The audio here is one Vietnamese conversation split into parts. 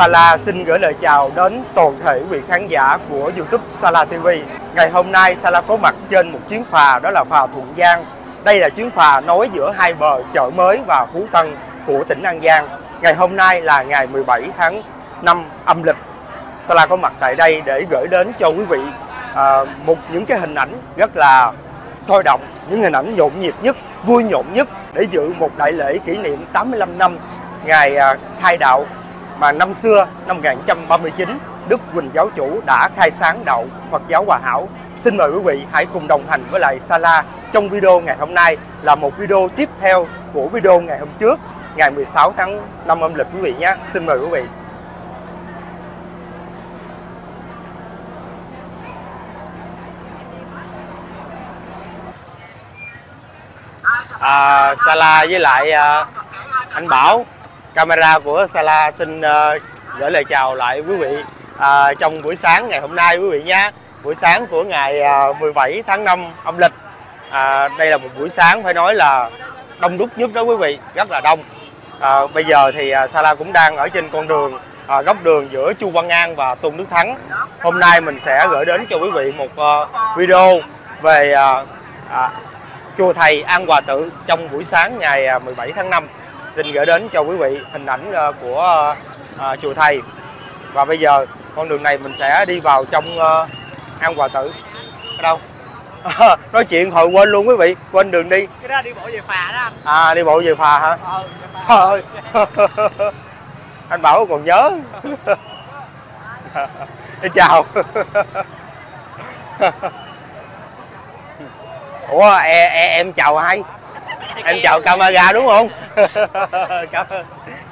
Sala xin gửi lời chào đến toàn thể quý khán giả của YouTube Sala TV. Ngày hôm nay Sala có mặt trên một chuyến phà đó là phà Thuận Giang. Đây là chuyến phà nối giữa hai bờ chợ mới và Phú Tân của tỉnh An Giang. Ngày hôm nay là ngày 17 tháng 5 âm lịch. Sala có mặt tại đây để gửi đến cho quý vị à, một những cái hình ảnh rất là sôi động, những hình ảnh nhộn nhịp nhất, vui nhộn nhất để dự một đại lễ kỷ niệm 85 năm ngày à, khai đạo mà năm xưa năm 1939 Đức Quỳnh Giáo Chủ đã khai sáng đạo Phật giáo Hòa Hảo. Xin mời quý vị hãy cùng đồng hành với lại Sala trong video ngày hôm nay là một video tiếp theo của video ngày hôm trước ngày 16 tháng 5 âm lịch quý vị nhé. Xin mời quý vị. À, Sala với lại à, anh Bảo camera của Sala xin uh, gửi lời chào lại quý vị uh, trong buổi sáng ngày hôm nay quý vị nhé. Buổi sáng của ngày ờ, uh, 17 tháng 5 âm lịch. Uh, đây là một buổi sáng phải nói là đông đúc nhất đó quý vị rất là đông. Uh, bây giờ thì uh, Sala cũng đang ở trên con đường uh, góc đường giữa Chu Văn An và Tôn Đức Thắng. Hôm nay mình sẽ gửi đến cho quý vị một uh, video về uh, uh, chùa thầy An Hòa Tự trong buổi sáng ngày 17 tháng 5 xin gửi đến cho quý vị hình ảnh ờ, của uh, chùa thầy. Và bây giờ con đường này mình sẽ đi vào trong uh, an hòa tử. Ở đâu? Nói chuyện hồi quên luôn quý vị quên đường đi. Cái đó đi bộ về phà đó anh. À đi bộ về phà hả? Ờ trời ơi. Anh bảo còn nhớ. Chào. Ủa e, e, em chào ai em chào camera đúng không?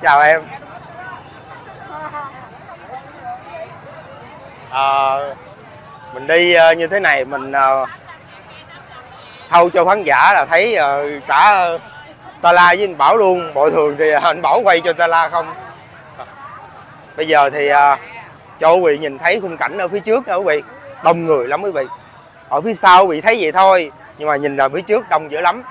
Chào em. À, mình đi ờ, như thế này mình uh, thâu cho khán giả là thấy uh, cả Sala với anh Bảo luôn. Bội thường thì anh Bảo quay cho Sala không? Bây giờ thì cho quý vị nhìn thấy khung cảnh ở phía trước nha quý vị. Đông người lắm quý vị. Ở phía sau quý vị thấy vậy thôi nhưng mà nhìn là phía trước đông dữ lắm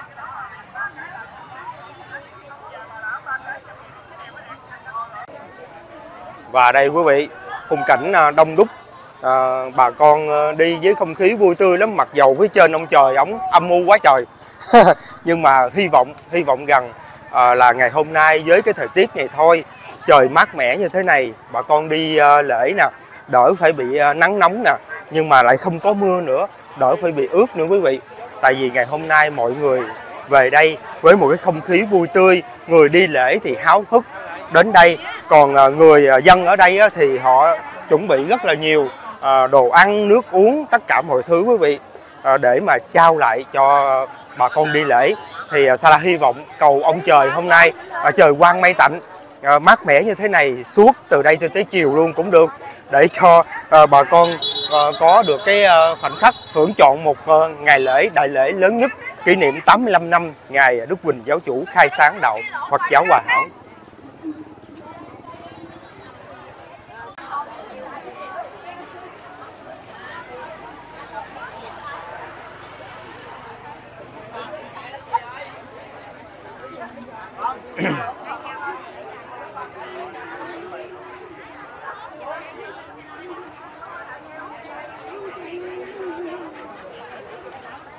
và đây quý vị khung cảnh à, đông đúc. À, bà con à, đi với không khí vui tươi lắm mặc dầu phía trên ông trời ống âm u quá trời. Nhưng mà hy vọng hy vọng rằng à, là ngày hôm nay với cái thời tiết này thôi trời mát mẻ như thế này bà con đi à, lễ nè đỡ phải bị à, nắng nóng nè nhưng mà lại không có mưa nữa đỡ phải bị ướt nữa quý vị. Tại vì ngày hôm nay mọi người về đây với một cái không khí vui tươi người đi lễ thì háo hức đến đây. Còn à, người à, dân ở đây thì họ chuẩn bị rất là nhiều à, đồ ăn, nước uống, tất cả mọi thứ quý vị để mà trao lại cho bà con đi lễ. Thì Sala hy vọng cầu ông trời hôm nay trời quang mây tạnh mát mẻ như thế này suốt từ đây cho tới chiều luôn cũng được, để cho bà con có được cái khoảnh khắc hưởng chọn một ngày lễ, đại lễ lớn nhất kỷ niệm 85 năm ngày Đức Quỳnh giáo chủ khai sáng đạo Phật giáo Hòa Hảo.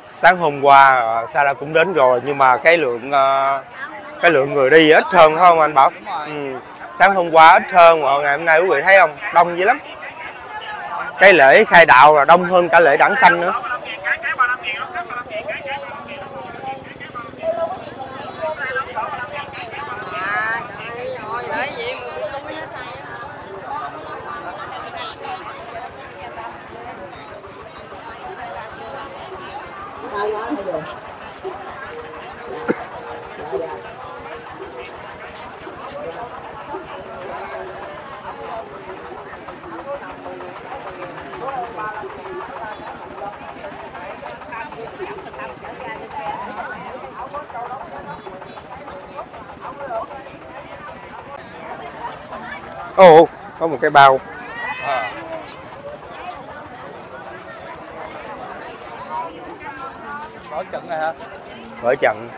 sáng hôm qua ờ, Sara cũng đến rồi nhưng mà cái lượng ờ, cái lượng người đi ít hơn không anh Bảo? Ừ. Sáng hôm qua ít hơn mà ngày hôm nay quý vị thấy không? Đông dữ lắm. Cái lễ khai đạo là đông hơn cả lễ đảng xanh nữa. Ồ, oh, có một cái bao. À. Mở trận này hả? Mở trận.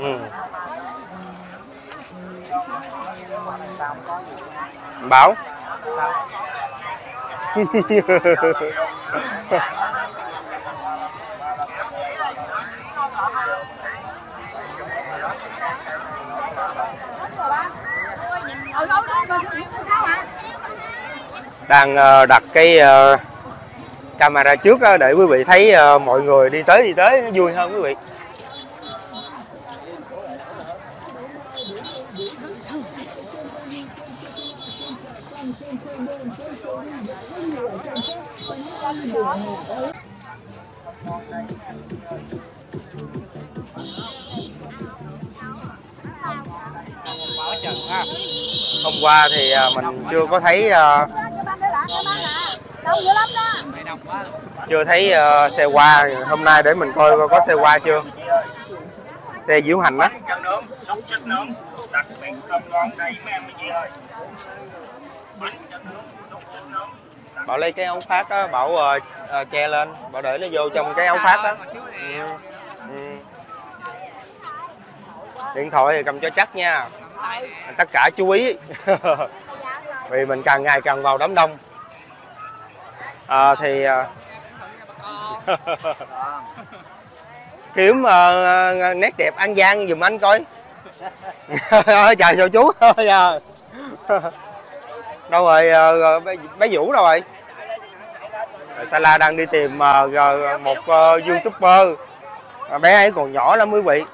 Ừ. Báo. Sao? đang ờ, đặt cái ờ, camera trước để quý vị thấy ờ, mọi người đi tới đi tới nó vui hơn quý vị. Qua thì à, mình chưa có thấy à, chưa thấy à, xe qua. Hôm nay để mình coi coi có xe qua chưa. Xe diễu hành đó bảo lấy cái ống phát đó bảo uh, che lên bảo để nó vô trong cái ống phát đó. Ừ. điện thoại thì cầm cho chắc nha tất cả chú ý. Vì mình càng ngày càng vào đám đông. À, thì à, kiếm ờ, nét đẹp an giang dùm anh coi. Chào chào chú. Dạ. đâu rồi ờ, bé, bé vũ đâu rồi? Sala đang đi tìm một youtuber. Bé ấy còn nhỏ lắm quý vị.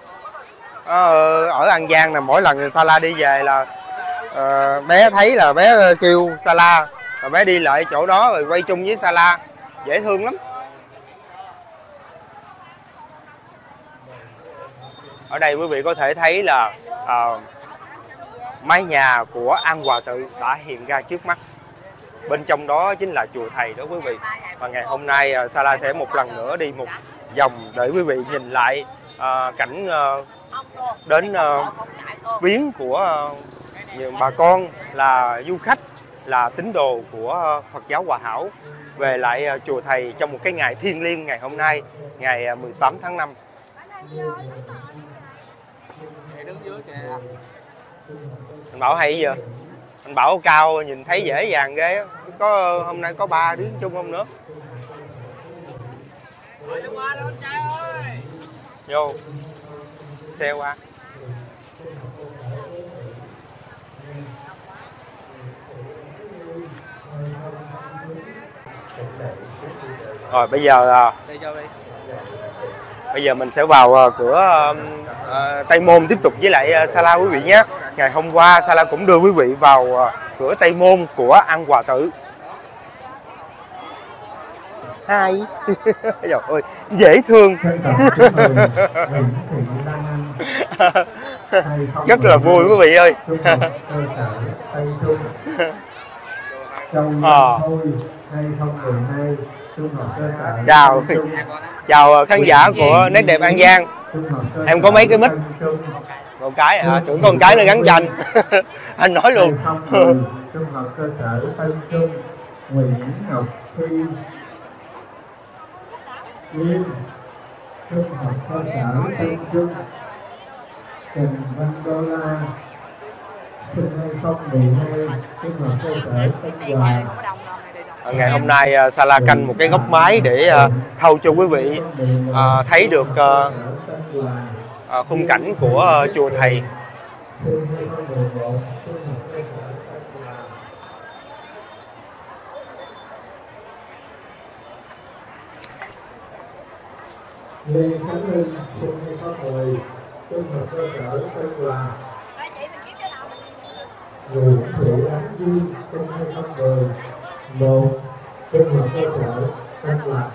Ờ, ở An Giang là mỗi lần Sala đi về là uh, bé thấy là bé kêu Sala rồi bé đi lại chỗ đó rồi quay chung với Sala dễ thương lắm. Ở đây quý vị có thể thấy là uh, mái nhà của An Hòa Tự đã hiện ra trước mắt. Bên trong đó chính là chùa thầy đó quý vị. Và ngày hôm nay uh, Sala sẽ một lần nữa đi một vòng để quý vị nhìn lại uh, cảnh uh, đến à, viếng của uh, bà con là du khách là tín đồ của Phật giáo Hòa Hảo. Về lại ờ, chùa thầy trong một cái ngày thiêng liêng ngày hôm nay ngày 18 tháng 5 anh bảo hay giờ anh bảo cao nhìn thấy dễ dàng ghê có hôm nay có ba đứa chung không nữa? Vô xe qua. Rồi bây giờ à, bây giờ mình sẽ vào à, cửa à, Tây Môn tiếp tục với lại Sala quý vị nhé. Ngày hôm qua Sala cũng đưa quý vị vào cửa Tây Môn của An Hòa Tử hai. Trời ơi dễ thương. Rất là vui quý vị ơi. Ờ. Chào. chào khán giả của nét đẹp An Giang. Em có mấy cái mic? một cái à tưởng con cái nó gắn cho anh anh nói luôn. Trung học cơ sở Tân Trung. Nguyễn Ngọc Thi Liên trung học cơ sở Tân Trung Trần Văn Đô La sinh 2012 trung học cơ sở Tân Hòa ngày hôm nay ờ, Sala canh một cái góc máy để ờ, thâu cho quý vị ờ, thấy được khung cảnh của chùa thầy sinh 2011 trung học cơ sở Tân Hòa Lê Khánh Linh sinh 2010 trung học cơ sở Tân Hòa Nguyễn Thị Ánh Duy sinh 2010 một trung học cơ sở Tân Hòa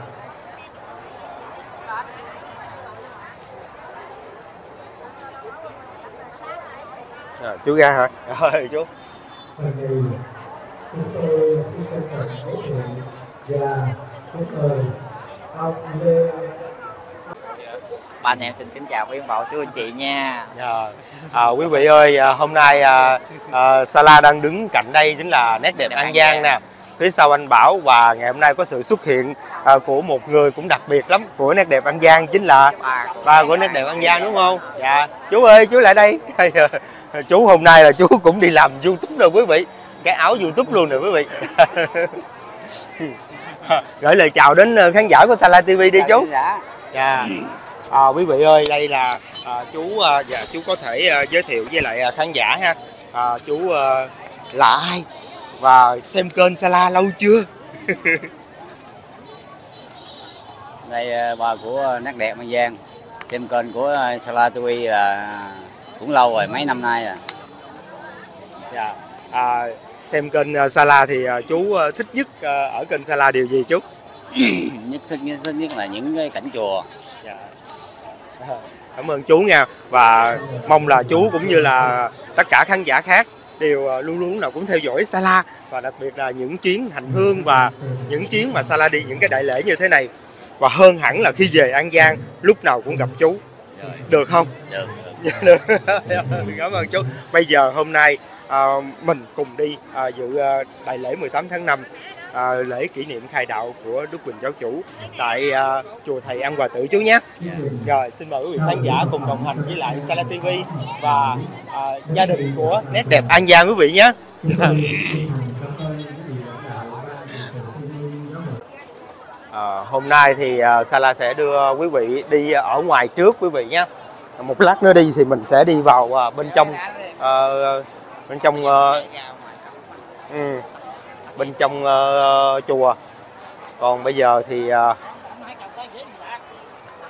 à, chú ra hả? Rồi chú. Hôm nay chúng tôi xin trân trọng giới thiệu và kính mời ông Lê Ba anh em xin kính chào quý ông bảo chú anh chị nha Dạ. à, quý vị ơi à, hôm nay à, à, Sala đang đứng cạnh đây chính là nét đẹp An Giang nè phía sau anh Bảo và ngày hôm nay có sự xuất hiện à, của một người cũng đặc biệt lắm của nét đẹp An Giang chính là ba của nét đẹp An Giang đúng không? Dạ. Chú ơi, chú lại đây. chú hôm nay là chú cũng đi làm YouTube rồi quý vị. Cái áo YouTube luôn nè quý vị. Gửi lời chào đến ờ, khán giả của Sala TV đi chú. Dạ. À, quý vị ơi, đây là à, chú à, dạ chú có thể à, giới thiệu với lại à, khán giả ha. À, chú à, là ai và xem kênh Sala lâu chưa? đây ờ, bà của nét đẹp An Giang xem kênh của ờ, Sala TV là cũng lâu rồi mấy năm nay rồi Dạ. À, xem kênh à, Sala thì à, chú à, thích nhất à, ở kênh Sala điều gì chú? nhất thích nhất, thích nhất là những cái cảnh chùa Dạ. Cảm ơn chú nha. Và mong là chú cũng như là tất cả khán giả khác đều à, luôn luôn nào cũng theo dõi Sala. Và đặc biệt là những chuyến hành hương và những chuyến mà Sala đi những cái đại lễ như thế này. Và hơn hẳn là khi về An Giang lúc nào cũng gặp chú. Được không? được, được. Cảm ơn chú. Bây giờ hôm nay à, mình cùng đi à, dự à, đại lễ 18 tháng 5 à, lễ kỷ niệm khai đạo của Đức Quỳnh Giáo Chủ tại à, chùa thầy An Hòa Tử chú nhé. Rồi xin mời quý vị khán giả cùng đồng hành với lại Sala TV và à, gia đình của nét đẹp An Giang quý vị nhé. À, hôm nay thì à, Sala sẽ đưa quý vị đi ở ngoài trước quý vị nhé. Một lát nữa đi thì mình sẽ đi vào à, bên trong à, bên trong à, ừ, bên trong uh, chùa. Còn bây giờ thì uh,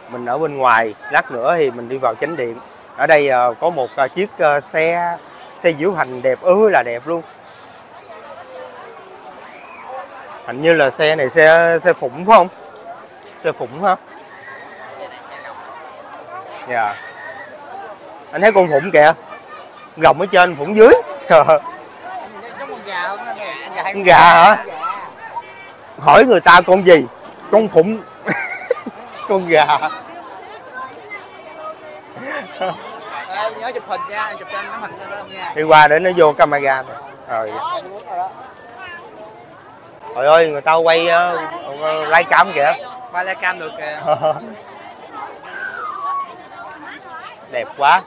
mình ở bên ngoài lát nữa thì mình đi vào chánh điện. Ở đây uh, có một uh, chiếc uh, xe xe diễu hành đẹp ư là đẹp luôn. Hình như là xe này xe xe phụng phải không? Xe phụng hả? Dạ. Anh thấy con phụng kìa. Gồng ở trên phụng dưới. con gà hả? Hỏi người ta con gì? Con phụng. Con gà. Ê, nhớ chụp hình nha, chụp hình đi qua để nó vô camera nè. Rồi. Trời ơi người ta quay uh, cam kìa. Ba la cam được kìa. đẹp quá.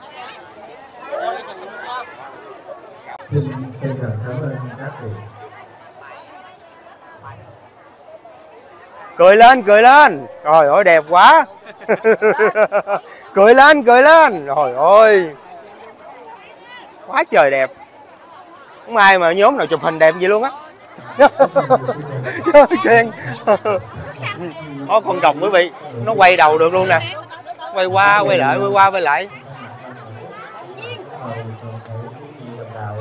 Xin chân thành cảm ơn các vị cười lên cười lên. Trời ơi đẹp quá. Cười lên cười lên. Trời ơi. Quá trời đẹp. Không ai mà nhóm nào chụp hình đẹp vậy luôn á. Khen. Có con rồng quý vị. Nó quay đầu được luôn nè. Quay qua quay lại quay qua quay lại Ờ, toàn thể quý vị đồng đạo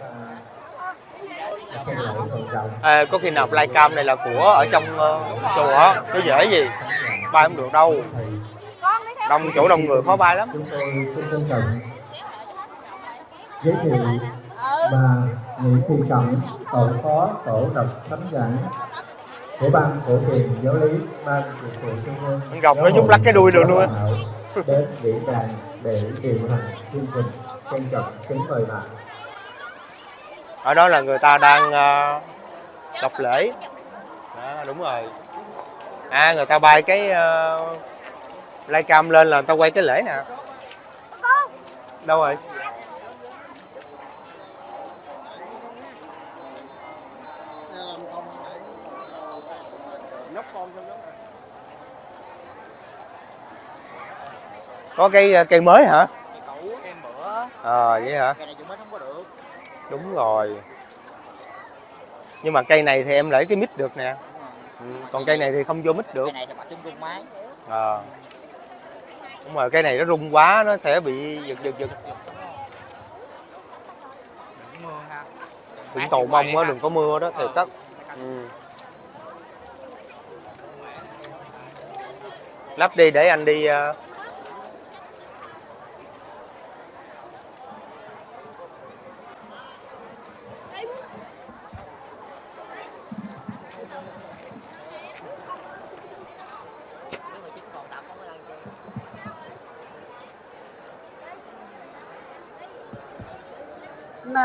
à, chúng ta xem lại phần rộng à, có khi nào flycam này là của ở trong ờ, chùa nó dễ gì? Bay không được đâu. Đông chỗ đông người khó bay lắm. Chúng tôi xin trân trọng giới thiệu bà Nguyễn Thị Cẩm tổ phó tổ đọc thánh giảng của ban phổ truyền giáo lý ban trị sự trung ương. Con rồng nó nhúc lắc cái đuôi được luôn đến diễn đàn để điều hành chương trình. Trân trọng kính mời bà. Ở đó là người ta đang ờ, đọc lễ. đó, đúng rồi. À người ta bay cái uh, flycam lên là người ta quay cái lễ nè. Đâu rồi? Có cây ờ, cây mới hả? Ờ vậy hả? Đúng rồi nhưng mà cây này thì em lấy cái mít được nè. Ừ, còn cây này thì không vô mít được. Cái này thì bắt cung máy ờ. Đúng rồi cây này nó rung quá nó sẽ bị giật giật giật. Cũng cầu mong á đừng có mưa đó thiệt đó. Ừ. lắp đi để anh đi ờ,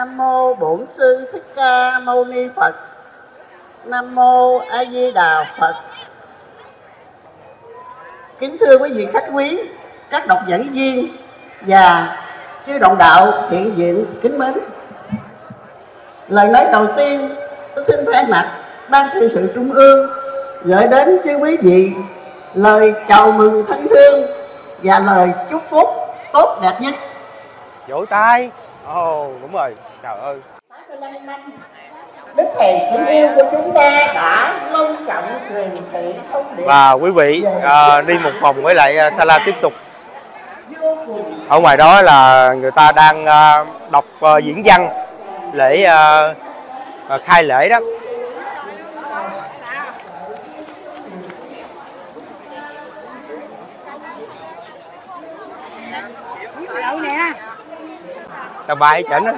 Nam mô Bổn sư Thích Ca Mâu Ni Phật. Nam mô A Di Đà Phật. Kính thưa quý vị khách quý, các độc giảng viên và chư đồng đạo hiện diện kính mến. Lời nói đầu tiên tôi xin thay mặt ban trị sự trung ương gửi đến chư quý vị lời chào mừng thân thương và lời chúc phúc tốt đẹp nhất. vỗ tay ồ đúng rồi. Trời ơi. 85 năm Đức Thầy kính yêu của chúng ta đã long trọng truyền thị thông điệp. Và quý vị à, đi một vòng với lại à, Sala tiếp tục. Ở ngoài đó là người ta đang à, đọc à, diễn văn lễ à, à, khai lễ đó tao bay chảnh á.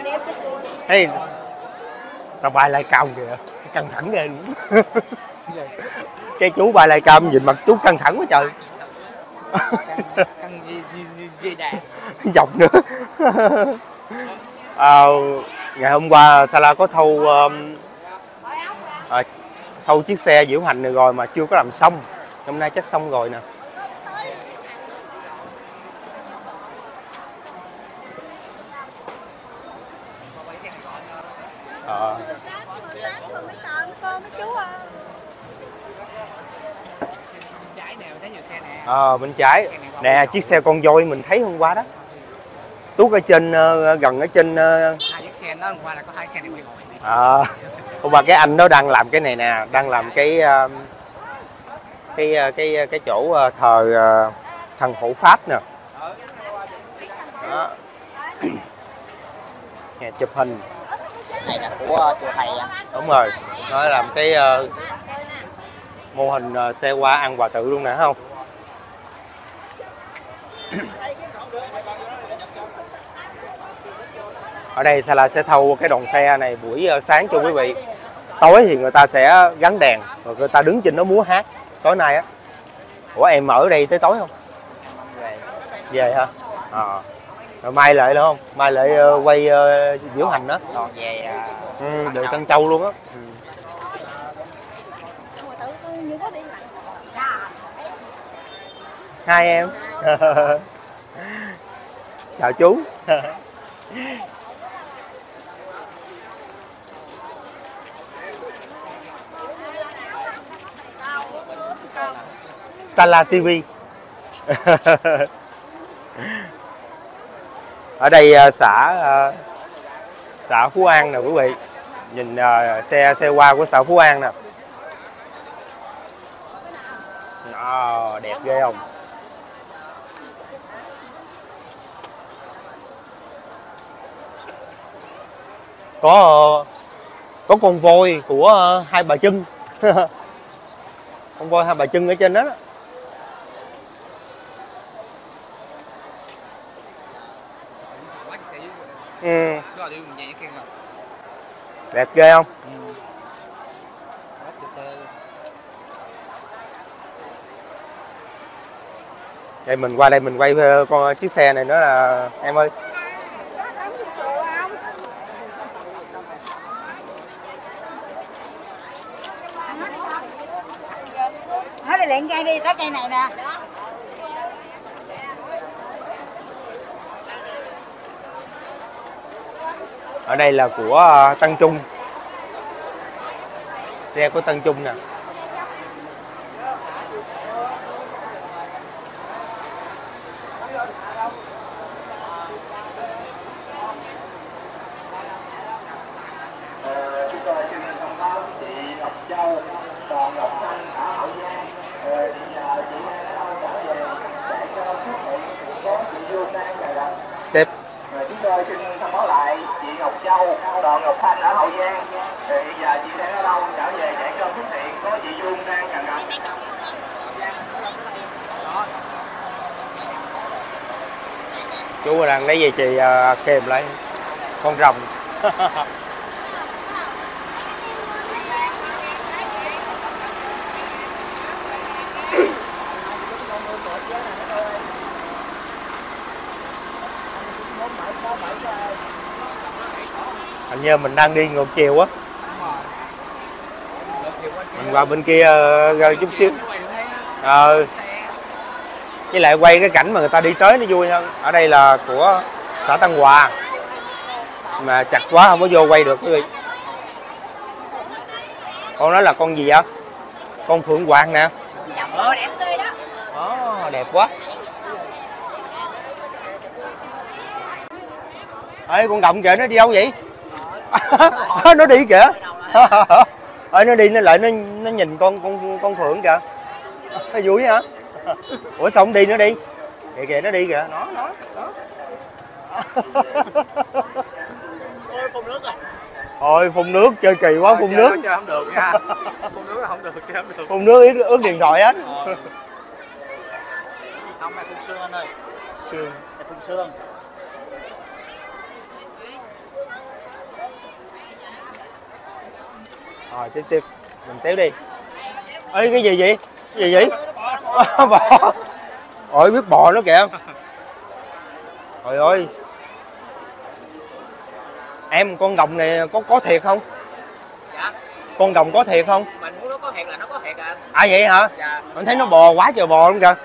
Thấy tao bay lại cao kìa. Căng thẳng ghê luôn. Cái chú bay lại cam nhìn mặt chú căng thẳng quá trời. Căng dọc nữa. À, ngày hôm qua Sala có thâu um, à, thâu chiếc xe diễu hành này rồi mà chưa có làm xong. Hôm nay chắc xong rồi nè Ờ, Trái nè, thấy nhiều xe nè. ờ, bên trái nè chiếc xe con voi mình thấy hôm qua đó tuốt ở trên ờ, gần ở trên ờ, Hai chiếc xe đó hôm qua là có hai xe này quay ngồi. À, hôm qua cái anh đó đang làm cái này nè, đang làm cái cái cái cái chỗ thờ thần hộ pháp nè. Đó. Nè, chụp hình, này là của ờ, chùa thầy à? đúng rồi. Nó làm cái uh, mô hình uh, xe qua ăn quà tự luôn nè không? Ở đây Sala sẽ thâu cái đoàn xe này buổi uh, sáng cho quý vị. Tối thì người ta sẽ gắn đèn rồi người ta đứng trên nó múa hát tối nay á. Ủa em ở đây tới tối không? Về hả? À. Rồi mai lại nữa không? Mai lại ờ, quay uh, diễu hành đó. còn về à, Ừ, đều Tân Châu luôn á. Ừ. Hai em. Chào chú. Sala TV. Ở đây à, xã à, xã Phú An nè quý vị. Nhìn à, xe xe qua của xã Phú An nè. Đó, đẹp ghê không? Có có con voi của hai bà Trưng. con voi hai bà Trưng ở trên đó. đó. Quá chiếc xe dưới. Ừ, Đó là đi mình về những kia không? đẹp ghê không? Xe. Đây mình qua đây mình quay ờ, con chiếc xe này nữa là em ơi. Hết đi liền cây đi, tới cây này nè. Ở đây là của ờ, Tăng Tân Trung. Xe của Tân Trung nè. chúng tôi xin thông báo với chị Ngọc Châu còn Ngọc Thanh ở Hậu Giang Ờ, thì giờ chị đang ở đâu trở về để cho xuất hiện có chị Dương đang cài đặt Tiếp. Rồi chúng tôi xin thông báo lại chị Ngọc Châu còn Ngọc Thanh ở Hậu Giang thì giờ chị đang ở đâu trở về để cho xuất hiện có chị Dương đang cài đặt Chú đang lấy gì chị ờ, kèm lại con rồng. Hình như mình đang đi ngược chiều á. mình qua bên kia ờ, chút xíu ờ với lại quay cái cảnh mà người ta đi tới nó vui hơn. Ở đây là của xã Tân Hòa. Mà chặt quá không có vô quay được quý vị. Con nói là con gì vậy? Con phượng hoàng nè. Ờ, đẹp tươi đó. Ồ, đẹp quá. Ê con động kìa nó đi đâu vậy? Nó đi kìa. Ơi nó đi nó lại nó nó nhìn con con con phượng kìa. Nó vui hả? Ủa sao không đi nó đi. Kìa kìa nó đi kìa. Nó nó nó. Ôi phun nước rồi. thôi phun nước chơi kỳ quá phun nước. Chơi không được nha. Phun nước là không được, chơi không được. phun nước ướt, ướt điện thoại hết không này phun xương anh ơi. Sương. này phun xương. Rồi tiếp tiếp. Mình tiếp đi. Ê cái gì vậy? Cái gì vậy bò ôi biết bò nó kìa. Trời ơi. Em con đồng này có có thiệt không? Dạ. Con đồng có thiệt không? Mình muốn nó có thiệt là nó có thiệt à. À vậy hả? Dạ. Anh thấy nó bò quá trời bò luôn kìa.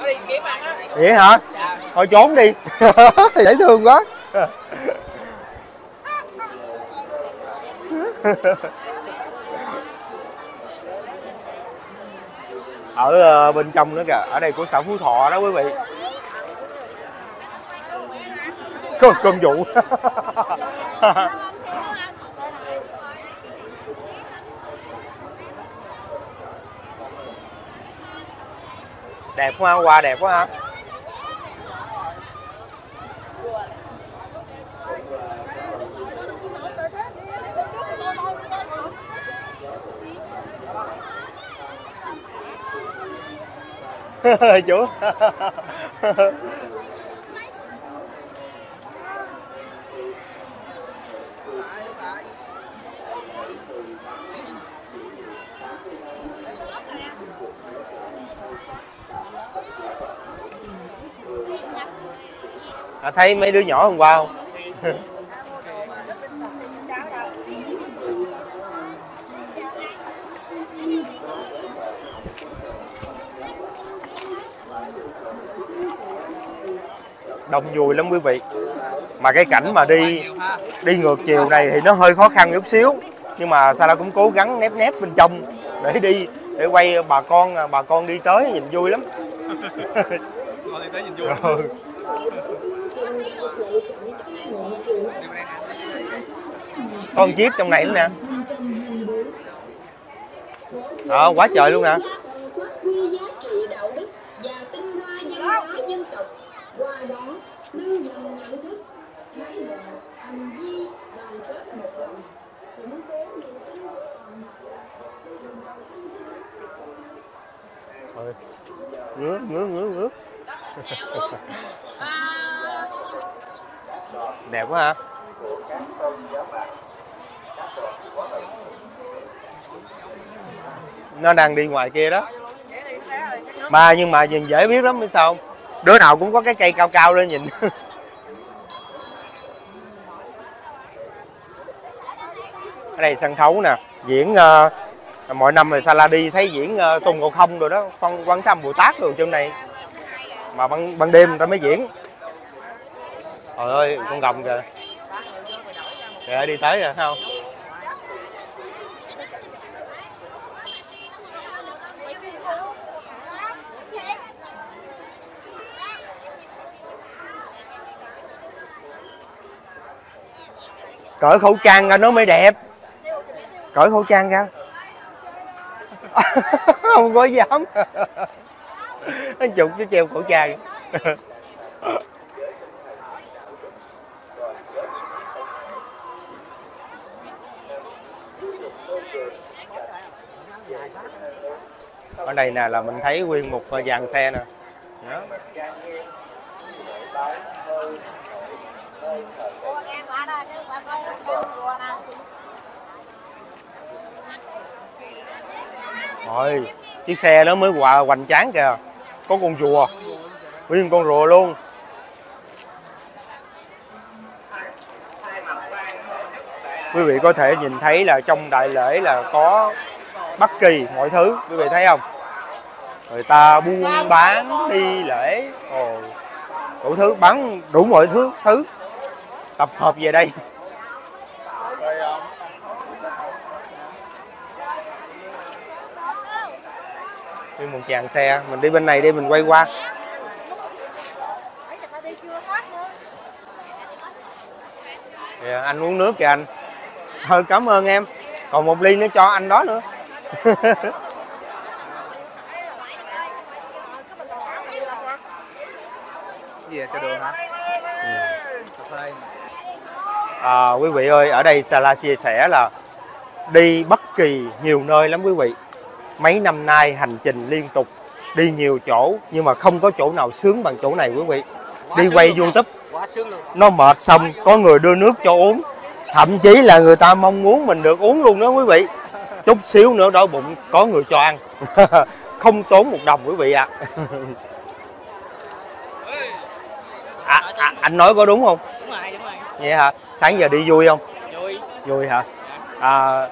Nó đi kiếm ăn á. Vậy hả? Dạ. Thôi trốn đi. Dễ thương quá ở ờ, bên trong nữa kìa. Ở đây của xã Phú Thọ đó quý vị. Cơm cơm vụ đẹp quá, hoa đẹp quá ha. chú. À, thấy mấy đứa nhỏ hôm qua không? đông vui lắm quý vị. Mà cái cảnh mà đi đi ngược chiều này thì nó hơi khó khăn chút xíu. Nhưng mà Sala cũng cố gắng nép nép bên trong để đi để quay bà con bà con đi tới nhìn vui lắm. Ngồi đi tới nhìn vui. Ừ. con chiếc trong này nữa nè. Ờ quá trời luôn nè ngứa ngứa ngứa ngứa. Đẹp quá ha nó đang đi ngoài kia đó. Mà nhưng mà nhìn dễ biết lắm biết sao không? Đứa nào cũng có cái cây cao cao lên nhìn. Ở đây sân khấu nè diễn uh, mọi năm thì Sala đi thấy diễn uh, Tôn Ngộ Không rồi đó phong quan tâm Bồ Tát rồi trong này. Mà ban ban đêm người ta mới diễn. Trời ơi con rồng kìa. Kìa đi tới rồi không? Cởi khẩu trang ra nó mới đẹp. Cởi khẩu trang ra. không có dám. Nó chụp cái treo khẩu trang. Ở đây nè, là mình thấy nguyên một dàn xe nè. Đó. nghe qua đó chứ qua coi kêu rùa nè. Rồi, chiếc xe nó mới qua hoành tráng kìa. Có con rùa. Nguyên con rùa luôn. Quý vị có thể nhìn thấy là trong đại lễ là có bất kỳ mọi thứ quý vị thấy không? Người ta buôn bán đi lễ ồ đủ thứ bán đủ mọi thứ thứ tập hợp về đây. Đi một chàng xe mình đi bên này đi mình quay qua. Kìa, anh uống nước kìa anh. Thôi cảm ơn em. Còn một ly nữa cho anh đó nữa. Gì cho đường hả? Phê à, quý vị ơi ở đây Sala chia sẻ là đi bất kỳ nhiều nơi lắm quý vị mấy năm nay hành trình liên tục đi nhiều chỗ nhưng mà không có chỗ nào sướng bằng chỗ này quý vị. Đi quay youtube nó mệt xong có người đưa nước cho uống. Thậm chí là người ta mong muốn mình được uống luôn đó quý vị. Chút xíu nữa đói bụng có người cho ăn. Không tốn một đồng quý vị ạ. À. à, anh nói có đúng không? Đúng rồi đúng rồi. Vậy hả? Sáng giờ đi vui không? Vui. Vui hả? À,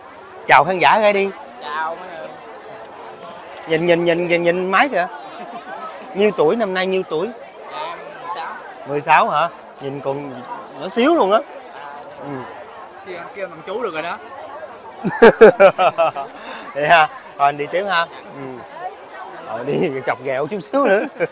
chào khán giả cái đi. Chào nhìn nhìn nhìn nhìn nhìn máy kìa. Nhiêu tuổi năm nay nhiêu tuổi? Dạ em sáu 16 hả? Nhìn còn nhỏ xíu luôn á. Ừ. kêu kêu bằng chú được rồi đó. Vậy ha rồi anh đi tiếp ha. Ừ. rồi đi chọc ghẹo chút xíu nữa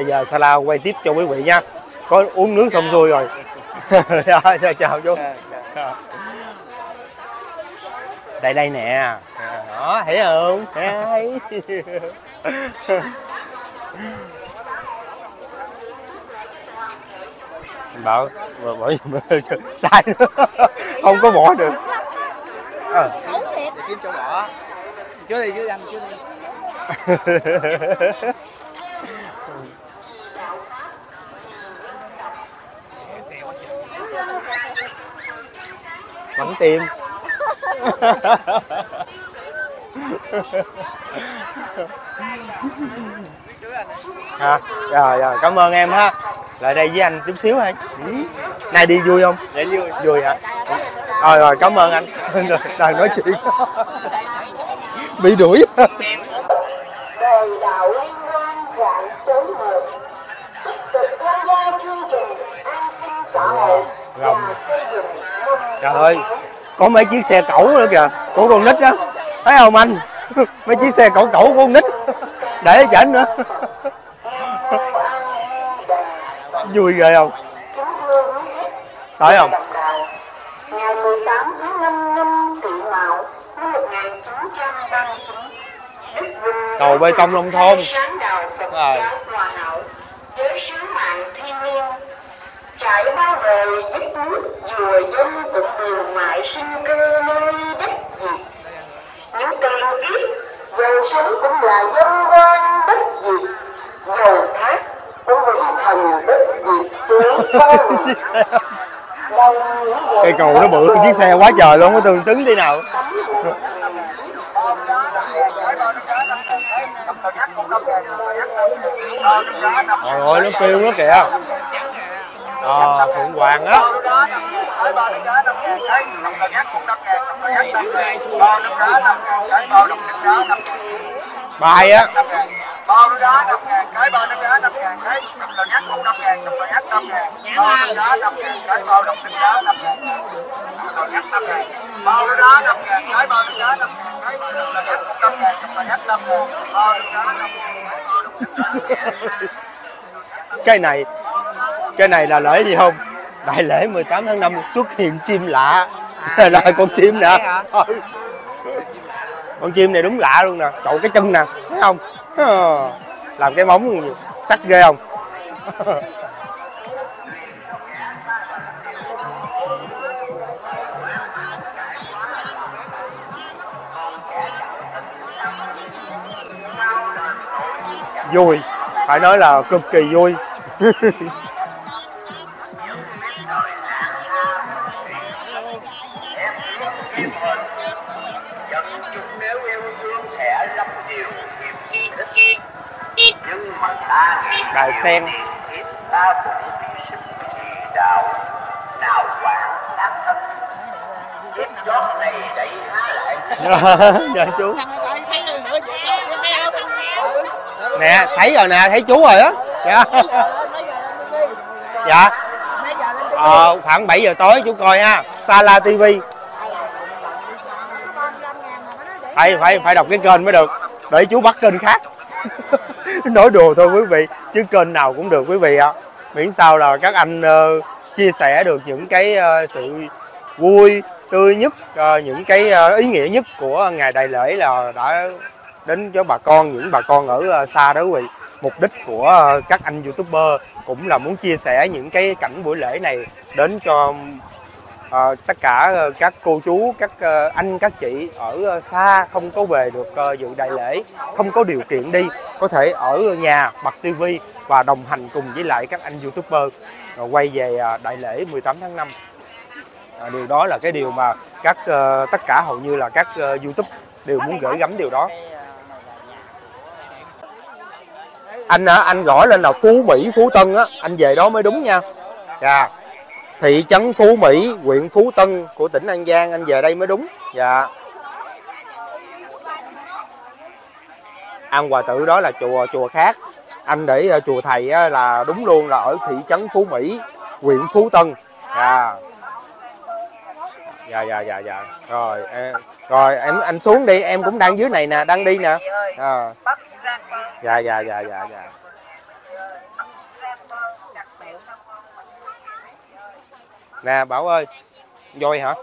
bây giờ Sala quay tiếp cho quý vị nha. Có uống nước xong xuôi rồi. Rồi, chào, chào chú. Đây đây nè. Đó thấy không? Thấy. Bảo bỏ, bỏ sai. Nữa không có bỏ được. À. để kiếm chỗ bỏ. Chứ đi chứ anh chứ đi bắn tim à, rồi rồi cảm ơn em ha. Lại đây với anh chút xíu thôi ừ. nay đi vui không? Để vui. Vui hả? Rồi rồi cảm ơn anh. Đang nói chuyện. Bị đuổi. Đời đạo liên quan rạng chối mời tích cực tham gia chương trình an sinh xã hội Rồng. và xây dựng mầm trời ơi có mấy chiếc xe cẩu nữa kìa của con nít đó thấy không anh? Mấy chiếc xe cẩu cẩu của con nít. Để chảnh nữa. Vui ghê không? Tới không? Ngày 18 tháng 5 năm Kỷ Mão năm 1939 Đức Vinh cầu bê tông nông thôn. Sáng đạo Phật Rồi. giáo hòa hảo với sứ mạng thiêng liêng trải bao đời giúp nước chùa dân cũng đều mãi sinh cơ nơi đất Việt những tiền kiếp dầu sống cũng là dân quan bất diệt dầu thác cũng vĩ thần bất diệt tuổi con cây dòng cầu nó bự hơn chiếc xe quá trời luôn có tương xứng thế nào? Trời ơi nó kêu nó kìa. Ờ Phượng Hoàng á Bài á bao nước đá năm ngàn cái bao nước đá năm ngàn cái cầm lò nhắc cũng năm ngàn cầm lò nhắc năm ngàn bao nước đá năm ngàn cái bao nước đá năm ngàn cầm lò nhắc năm ngàn bao nước đá năm ngàn cái bao đá năm ngàn cái cầm lò nhắc cũng ngàn cầm lò nhắc năm ngàn bao ngàn cái bao đồng nước đá cái này cái này là lễ gì không đại lễ 18 tháng 5 xuất hiện chim lạ. Là con chim nè. Con chim này đúng lạ luôn nè. Chậu cái chân nè thấy không? Ờ, làm cái móng sắc ghê không? Vui. Phải nói là cực kỳ vui há lại dạ chú. Nè thấy rồi nè thấy chú rồi á. Dạ. Dạ. Ờ, khoảng 7 giờ tối chú coi ha. Sala TV phải phải phải đọc cái kênh mới được. Để chú bắt kênh khác nói đùa thôi quý vị chứ kênh nào cũng được quý vị ạ. Miễn sao là các anh uh, chia sẻ được những cái uh, sự vui tươi nhất uh, những cái uh, ý nghĩa nhất của ngày đại lễ là đã đến cho bà con những bà con ở uh, xa đó quý vị. Mục đích của uh, các anh youtuber cũng là muốn chia sẻ những cái cảnh buổi lễ này đến cho uh, tất cả uh, các cô chú các uh, anh các chị ở uh, xa không có về được uh, dự đại lễ không có điều kiện đi có thể ở nhà bật tivi và đồng hành cùng với lại các anh youtuber. Quay về à, đại lễ 18 tháng 5 à, điều đó là cái điều mà các ờ, tất cả hầu như là các ờ, YouTube đều muốn gửi gắm điều đó. Anh à, anh gõ lên là Phú Mỹ, Phú Tân á, anh về đó mới đúng nha. Dạ. Thị trấn Phú Mỹ, huyện Phú Tân của tỉnh An Giang, anh về đây mới đúng. Dạ. An Hòa Tự đó là chùa chùa khác. Anh để ờ, chùa thầy là đúng luôn là ở thị trấn Phú Mỹ huyện Phú Tân. À, dạ dạ dạ dạ. Rồi em, rồi em anh xuống đi em cũng đang dưới này nè đang đi nè. À. dạ dạ dạ dạ dạ. Nè bảo ơi voi hả?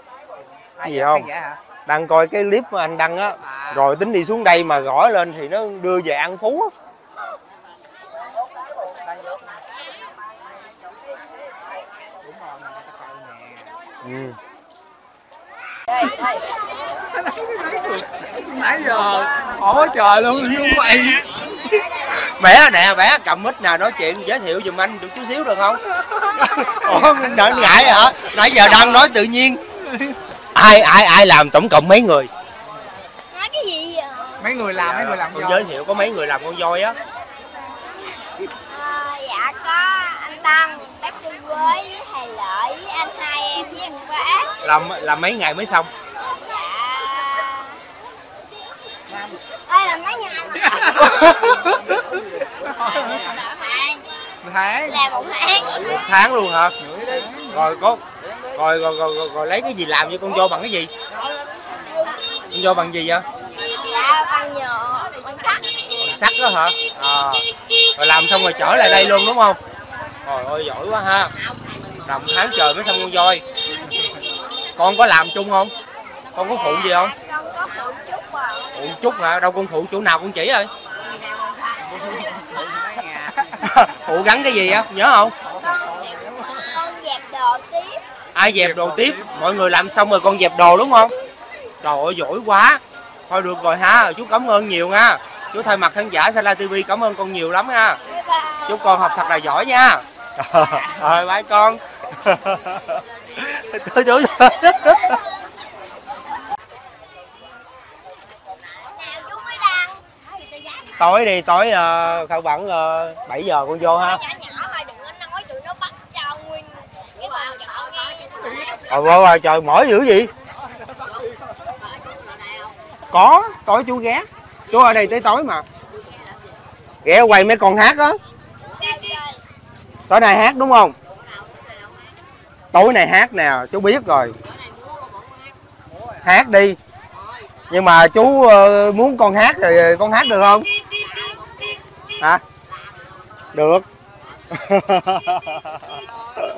Cái gì không? Dạ, dạ đang coi cái clip mà anh đăng á rồi tính đi xuống đây mà gõ lên thì nó đưa về ăn phú á. Ừ. nãy giờ ổ trời luôn như vậy. Bé nè bé cầm mic nè nói chuyện giới thiệu giùm anh được chút xíu được không? Ủa ngại hả? Nãy giờ đang nói tự nhiên ai ai ai làm tổng cộng mấy người? Nói cái gì vậy? Mấy người làm mấy người làm con giới thiệu có mấy người làm con voi á? Ờ, dạ có anh Tân bác tư quế với thầy lợi với anh hai em với anh bác làm làm mấy ngày mới xong? Dạ. Ơi làm mấy ngày tháng. Làm một tháng. Một tháng luôn hả? Rồi có rồi rồi, rồi, rồi, rồi lấy cái gì làm cho con voi bằng cái gì? Con voi bằng gì vậy? Dạ bằng nhựa bằng sắt. Bằng sắt đó hả? À, rồi làm xong rồi trở lại đây luôn đúng không? Rồi ôi giỏi quá ha. Làm một tháng trời mới xong con voi. Con có làm chung không? Con có phụ gì không? Con có phụ chút à. Phụ chút hả? Đâu con phụ chỗ nào con chỉ rồi phụ gắn cái gì á? Nhớ không con con dẹp đồ tiếp ai dẹp đồ tiếp? Mọi người làm xong rồi con dẹp đồ đúng không? Trời ơi giỏi quá. Thôi được rồi ha chú cảm ơn nhiều nha. Chú thay mặt khán giả Sala TV cảm ơn con nhiều lắm ha bye bye chúc con học thật là giỏi nha. Rồi bye con. Chú chú tối đi tối uh, khảo bẩn uh, 7 giờ con vô ha nhỏ nhỏ thôi đừng có nói tụi nó bắt cho nguyên cái bao nhỏ nghe Ờ, ờ, ờ, trời ơi trời mỏi dữ gì có, tối chú ghé. Chú ở đây tới tối mà. Ghé quay mấy con hát á. Tối nay hát đúng không? Tối nay hát nè, chú biết rồi. Hát đi. Nhưng mà chú muốn con hát thì con hát được không? Hả? Được.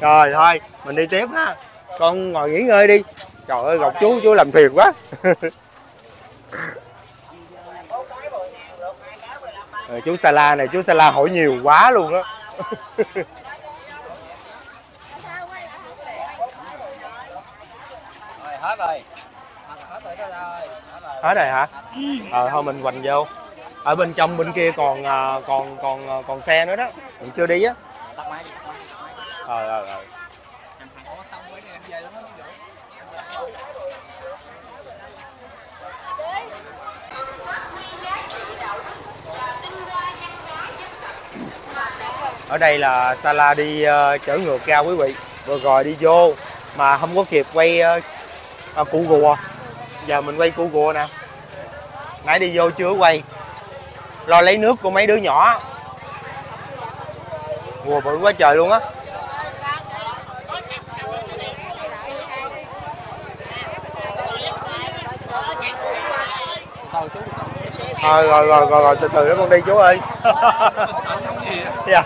rồi thôi mình đi tiếp ha. Con ngồi nghỉ ngơi đi. Trời ơi gặp chú chú làm phiền quá. Rồi, ờ, chú Sala này chú Sala hỏi nhiều quá luôn á. Hết rồi hết rồi hả? Ờ thôi mình quành vô. Ở bên trong bên kia còn à, còn còn à, còn xe nữa đó. Mình chưa đi á ờ ờ ờ. Xong rồi em về luôn á ở đây là Sala đi uh, chở ngược ra quý vị. Vừa rồi đi vô mà không có kịp quay uh, ờ, à, cụ gùa giờ mình quay cụ gùa nè. Nãy đi vô chưa quay. Lo lấy nước của mấy đứa nhỏ. Gùa bự quá trời luôn á. Thôi rồi rồi rồi rồi từ từ đó con đi chú ơi. Dạ.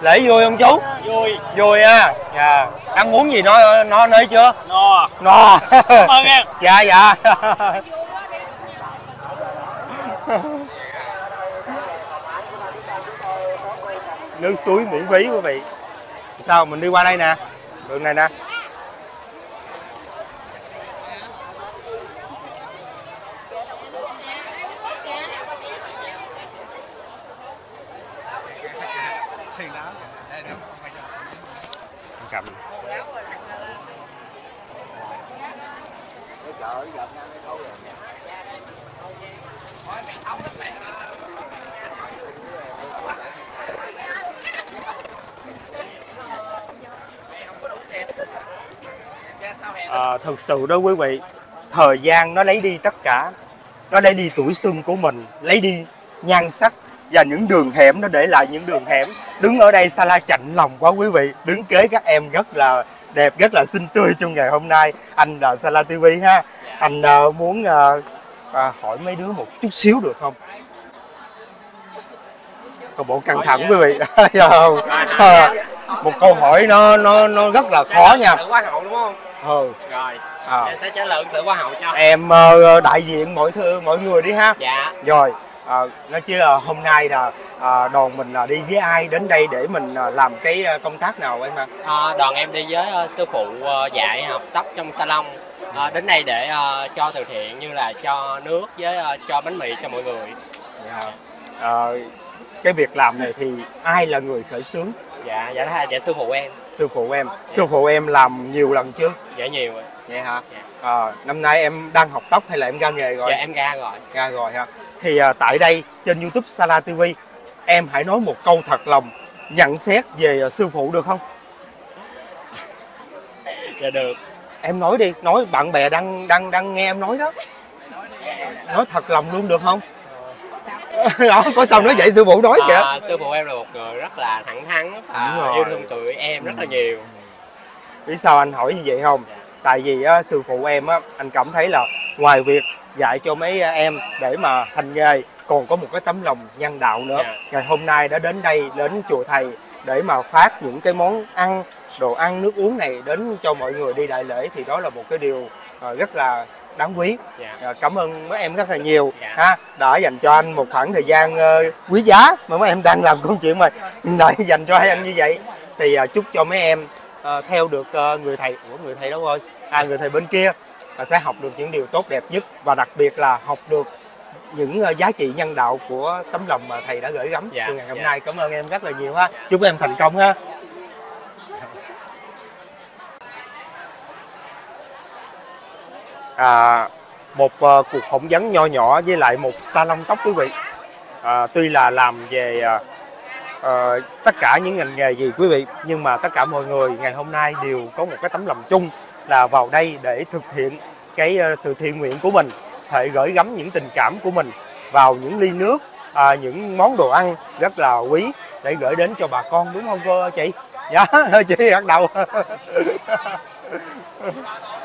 Lễ vui không chú? Vui. vui ha dạ. Ăn uống gì nó nó nơi chưa? No. no. Cảm ơn em. dạ dạ nước suối miễn phí quý vị. Sao, mình đi qua đây nè. Đường này nè cầm thực sự đó quý vị thời gian nó lấy đi tất cả. Nó lấy đi tuổi xuân của mình lấy đi nhan sắc và những đường hẻm nó để lại những đường hẻm. Đứng ở đây Sala chạnh lòng quá quý vị. Đứng kế các em rất là đẹp rất là xinh tươi trong ngày hôm nay. Anh là Sala TV ha. Anh à, muốn à, à, hỏi mấy đứa một chút xíu được không? Có bộ căng thẳng quý vị. Dạ không? À, một câu hỏi nó nó nó rất là khó nha Ừ Rồi. à. Em sẽ trả lời sự quá hậu cho. em ờ, đại diện mọi thứ mọi người đi ha Dạ. rồi à, nói chứ ờ, hôm nay là à, đoàn mình là đi với ai đến đây để mình à, làm cái ờ, công tác nào em ha À, đoàn em đi với ờ, sư phụ ờ, dạy học tóc trong salon. À, đến đây để ờ, cho từ thiện như là cho nước với ờ, cho bánh mì cho mọi người. Dạ. Ờ, cái việc làm này thì ai là người khởi xướng Dạ, dạ đó dạ sư phụ em. sư phụ em sư phụ em làm nhiều lần chưa Dạ nhiều rồi. vậy hả Dạ. Ờ, năm nay em đang học tóc hay là em ra nghề rồi Dạ em ra rồi. ra rồi ha thì à, tại đây trên youtube Sala TV em hãy nói một câu thật lòng nhận xét về à, sư phụ được không Dạ được. em nói đi nói bạn bè đang đang đang nghe em nói đó nói thật lòng luôn được không đó có sao nói vậy sư phụ nói kìa À, sư phụ em là một người rất là thẳng thắn, à, rồi. yêu thương tụi em rất là nhiều. biết sao anh hỏi như vậy không tại vì á, sư phụ em á anh cảm thấy là ngoài việc dạy cho mấy em để mà thành nghề còn có một cái tấm lòng nhân đạo nữa Dạ. ngày hôm nay đã đến đây đến chùa thầy để mà phát những cái món ăn đồ ăn nước uống này đến cho mọi người đi đại lễ thì đó là một cái điều ờ, rất là đáng quý. Dạ. Ờ, cảm ơn mấy em rất là nhiều Dạ. ha. Đã dành cho anh một khoảng thời gian ờ, quý giá mà mấy em đang làm công chuyện mà lại dành cho hai anh như vậy. Thì ờ, chúc cho mấy em ờ, theo được ờ, người thầy của người thầy đâu rồi? À người thầy bên kia và sẽ học được những điều tốt đẹp nhất và đặc biệt là học được những ờ, giá trị nhân đạo của tấm lòng mà thầy đã gửi gắm Dạ, ngày hôm dạ. nay. Cảm ơn em rất là nhiều ha. Chúc em thành công ha à, một ờ, cuộc phỏng vấn nho nhỏ với lại một salon tóc quý vị. À, tuy là làm về à, à, tất cả những ngành nghề gì quý vị nhưng mà tất cả mọi người ngày hôm nay đều có một cái tấm lòng chung là vào đây để thực hiện cái ờ, sự thiện nguyện của mình thể gửi gắm những tình cảm của mình vào những ly nước à, những món đồ ăn rất là quý để gửi đến cho bà con đúng không cô chị? Dạ chị gật đầu.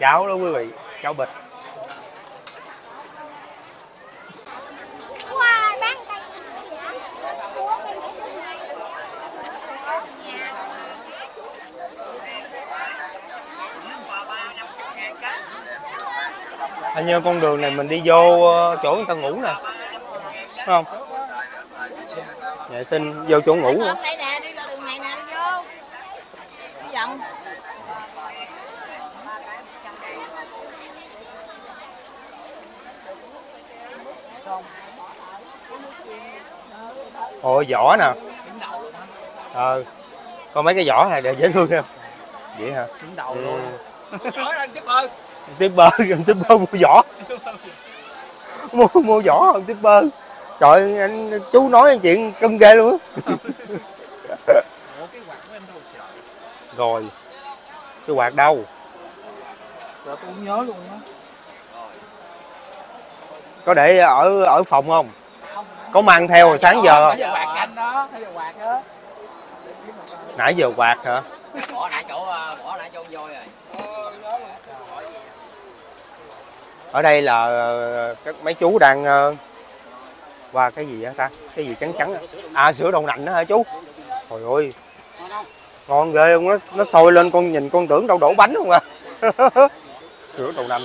cháo đó quý vị cháo bịch Hình như con đường này mình đi vô ờ, chỗ người ta ngủ nè Phải không? Dạ xin vô chỗ ngủ nữa. đây nè, đi vào đường này nè, đi vô. Đi vòng. Ồ vỏ nè. Ờ còn mấy cái vỏ này đều dễ thương không vậy hả? Trứng đầu Ừ. luôn. Nói anh tiếp ơi tipper tipper mua vỏ. Mua mua vỏ không tipper. Trời ơi, anh chú nói chuyện cưng ghê luôn á. Trời? Rồi. Cái quạt đâu? Trời tôi không nhớ luôn á. Có để ở ở phòng không có mang theo hồi sáng giờ. Nãy giờ quạt hả? Bỏ nãy chỗ ờ, bỏ nãy chỗ voi rồi. Ở đây là các mấy chú đang ờ, qua cái gì á ta? Cái gì trắng trắng? À sữa đậu nành đó hả chú? Trời ơi. Ngon ghê không nó nó sôi lên con nhìn con tưởng đâu đổ bánh không à? Sữa đậu nành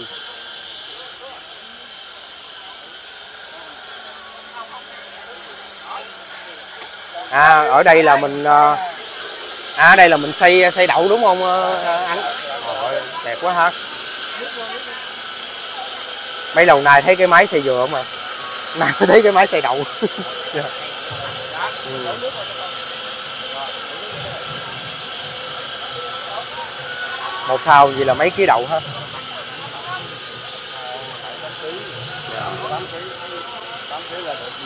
à ở đây là mình ờ, à ở đây là mình xây xây đậu đúng không ờ, anh? Trời đẹp quá ha. Mấy lâu nay thấy cái máy xay dừa không à? Nay mới thấy cái máy xay đậu. Dạ. Ừ. một thao gì là mấy ký đậu ha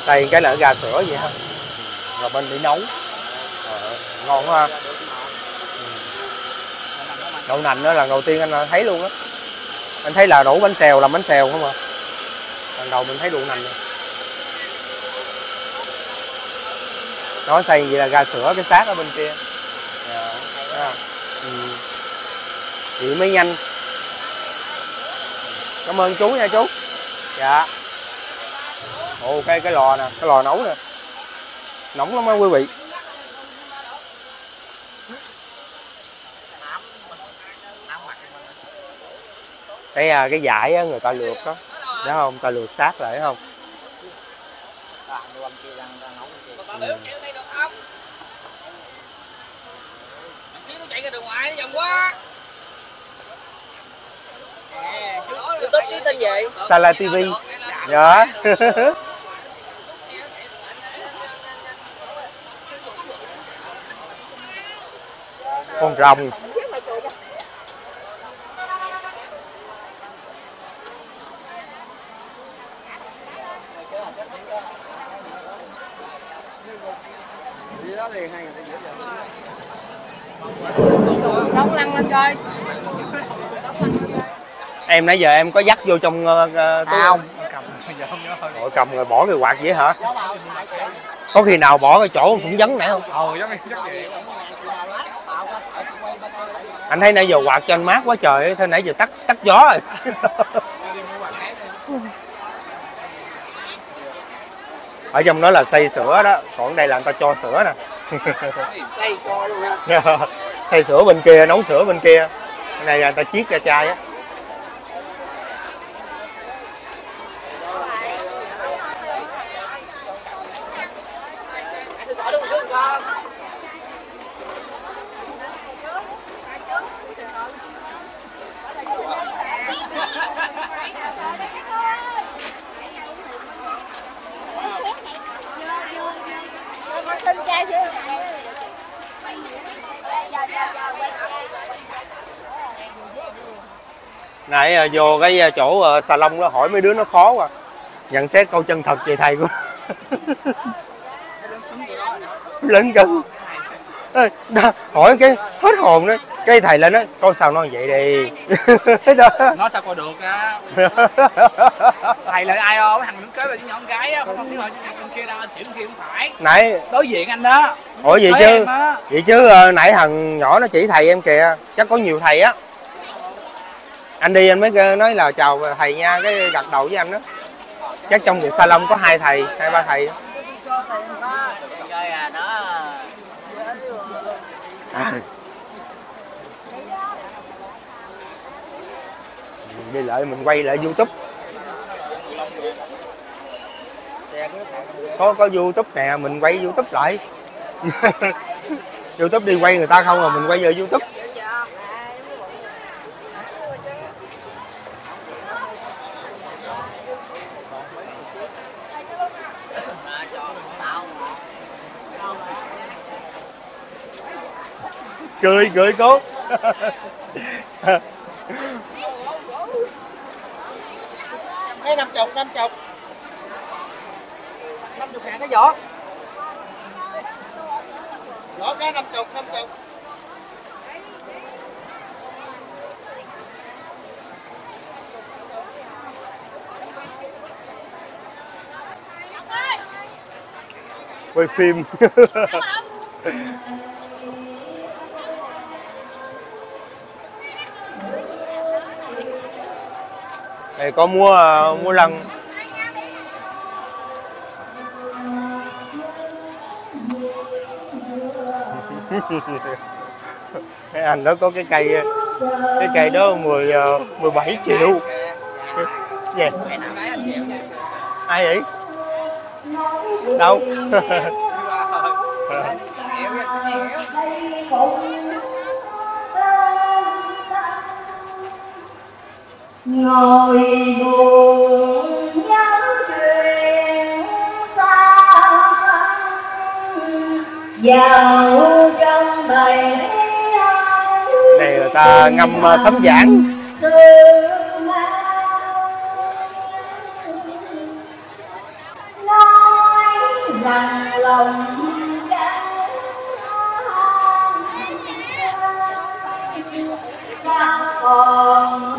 xay cái là gà sữa vậy ha rồi bên để nấu. À, ngon quá ha. Ừ. Đậu nành đó là đầu tiên anh à, thấy luôn á. Anh thấy là đổ bánh xèo làm bánh xèo không à? Lần đầu mình thấy đậu nành này. nó xay vậy là ra sữa cái xác ở bên kia. Dạ. à. ừ. vậy mới nhanh. Cảm ơn chú nha chú. Dạ. Ồ cái cái lò nè cái lò nấu nè nóng lắm á quý vị. Cái à, cái vải á người ta lượt đó đó không? Ta lượt sát lại không? Chạy ra đường ngoài vòng quá youtube chứ tên gì Sala TV dạ con rồng. Đóng lăn lên coi em nãy giờ em có dắt vô trong uh, túi không cầm giờ không. Ôi, cầm rồi bỏ cái quạt vậy hả? Có khi nào bỏ cái chỗ cũng vấn nè không? Ờ giống vậy anh thấy nãy giờ quạt cho anh mát quá trời ấy, thế nãy giờ tắt tắt gió rồi. Ở trong đó là xay sữa đó còn đây là người ta cho sữa nè. Xây cho luôn ha xay sữa bên kia nấu sữa bên kia. Cái này là người ta chiết ra chai á à, vô cái à, chỗ à, salon đó hỏi mấy đứa nó khó quá. Nhận xét câu chân thật về thầy của lớn cứng hỏi cái hết hồn đó. Cái thầy lên đó con sao nói vậy đi? Nó sao coi được á? Thầy là ai không thằng đứng kế bên nhỏ con gái á không biết hỏi con kia đâu chỉ con kia không phải. Nãy đối diện anh đó. Ủa vậy Với chứ vậy chứ nãy thằng nhỏ nó chỉ thầy em kìa. Chắc có nhiều thầy á anh đi anh mới nói là chào thầy nha cái gật đầu với anh đó. Chắc trong một salon có hai thầy hai ba thầy. À. Đi lại mình quay lại youtube. Có có youtube nè mình quay youtube lại. Youtube đi quay người ta không à mình quay về youtube cười cười cô cái năm chục năm chục. Năm chục ngàn cái vỏ. Vỏ cái năm chục năm chục. Quay phim đây có mua ờ, mua lăng. Cái anh đó có cái cây cái cây đó 10 ờ, 17 triệu. Gì ai vậy? Đâu ngồi buồn nhớ chuyện xa xăm. Vào trong bài này người ta ngâm ờ, sấm giảng. nói rằng lòng sao còn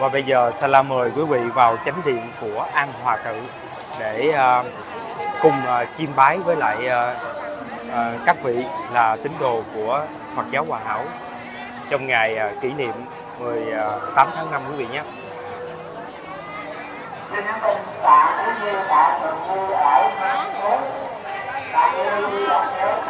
Và bây giờ Sala mời quý vị vào chánh điện của An Hòa Tự để uh, cùng uh, chiêm bái với lại uh, các vị là tín đồ của Phật giáo Hòa Hảo trong ngày kỷ niệm 18 tháng 5 quý vị nhé. Tạ Tạ ở Tạ Như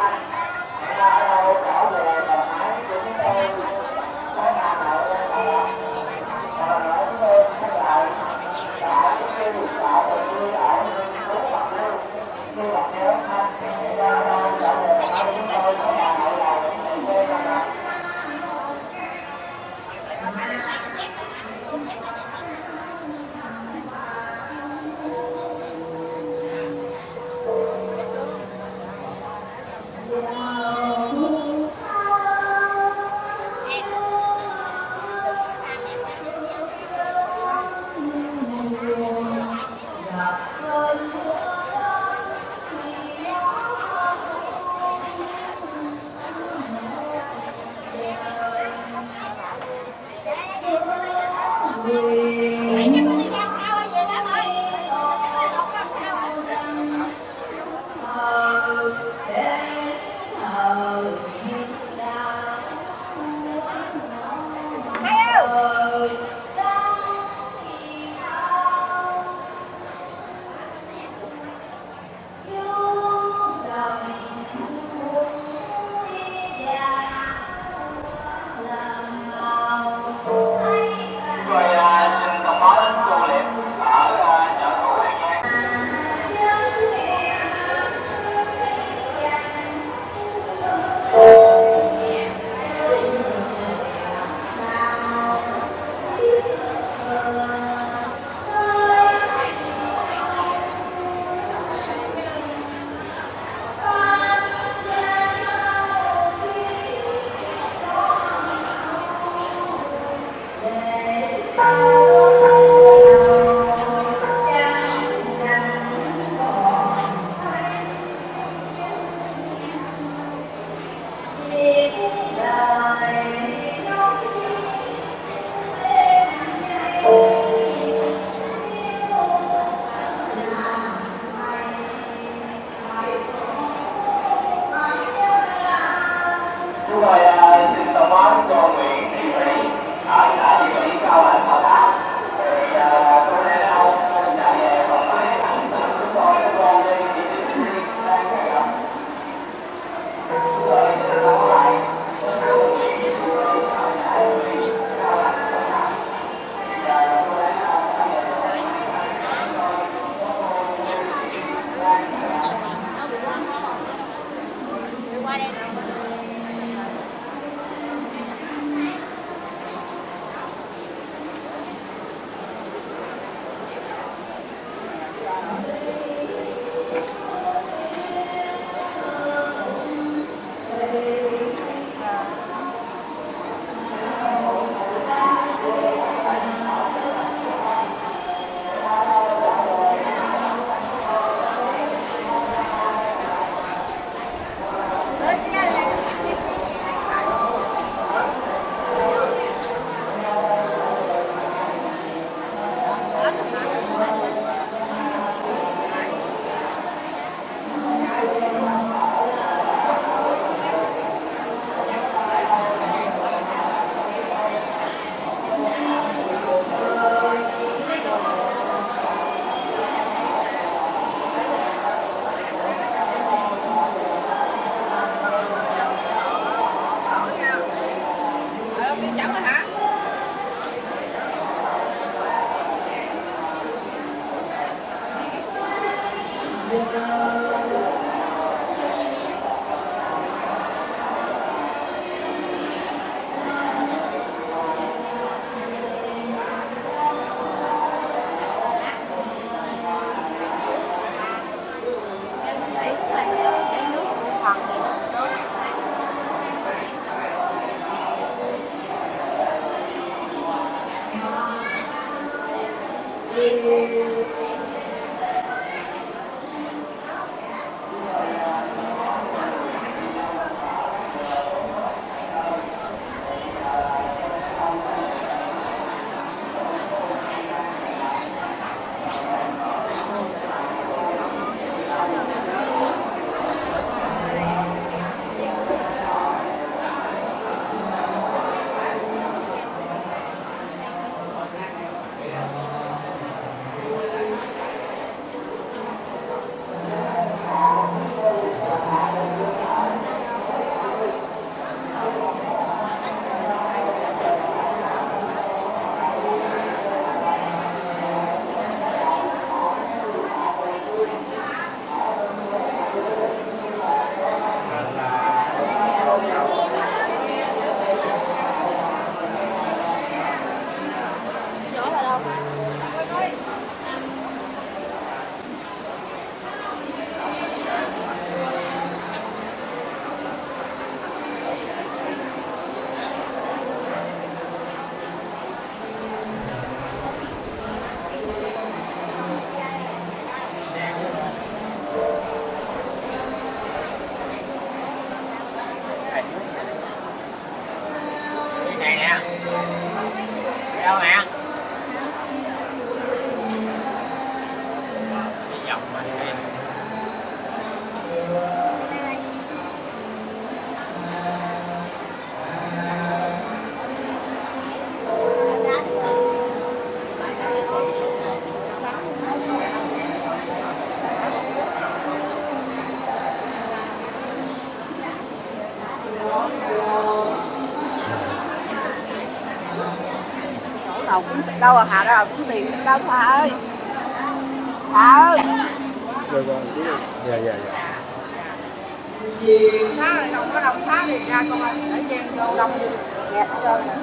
đâu à hà đâu cũng tiền đâu hà ơi. Hà ơi dạ dạ. Dạ phá này đâu có đồng phá thì ra con ơi để chen vô đông nhẹt hết trơn rồi.